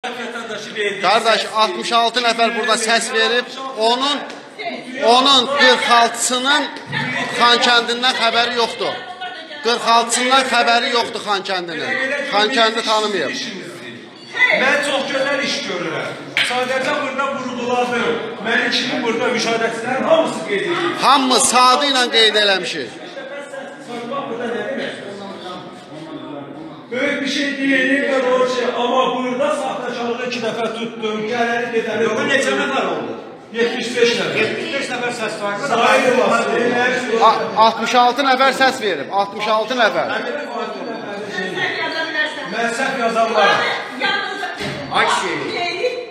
Qardaş 66 nəfər burada səs verib, onun onun 46-sının Xankəndindən xəbəri yoxdur. 46-sından xəbəri yoxdur Xankəndinin. Xankəndi tanımayıb. Mən çox gözəl iş görürəm. Sadəcə burada vurğuladım. Mənim kimi burada müşahidəçilərin hamısı qeyd edir. Hamı sadı ilə qeyd eləmişik. Böyük bir şey deyilir doğru şey. Amma burada saxtakarlığı iki dəfə tutdum. Gələni gedəni. Yox, neçə nəfər oldu? 75 nəfər. 75 nəfər səs var. Sayılmasın. Elə A- 66 nəfər səs verib. 66 nəfər. Mən səhv yazarlar. Akşi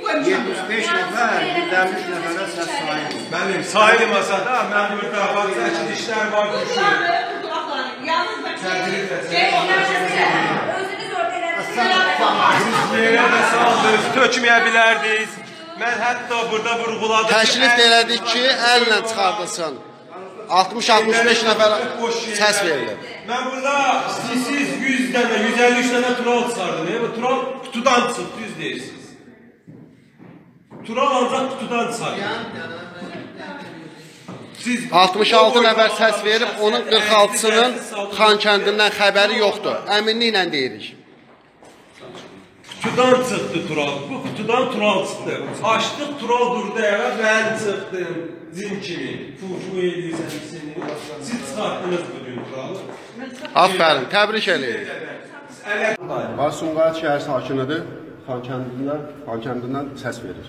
75 nəfər, 153 nəfərə səs sayılır. Mənim sayılmasa da mən burada bax çəkilişlər var düşür. Yerə də saldınız, tökməyə bilərdiniz. Mən hətta burada vurğuladım. Təklif də elədik ki, əllə çıxardılsın. 60-65 nəfər səs verilib. Mən burada istəyirsiniz 100 dənə, 153 dənə tural çıxardım. E, bu tural qutudan çıxdı, düz deyirsiniz. Tural ancaq qutudan çıxardı. Siz 66 nəfər səs verib, onun 46-sının Xankəndindən xəbəri yoxdur. Əminliklə deyirik. Kutudan çıxdı Tural. Bu kutudan Tural çıxdı. Açdıq Tural durdu evə mən çıxdım. Zin kimi. Fufu edirsən seni. Siz çıxartdınız bu gün Turalı. Aferin, təbrik Var Sumqayıt şəhər sakinidir. Xankəndindən, Xankəndindən səs verir.